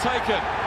taken.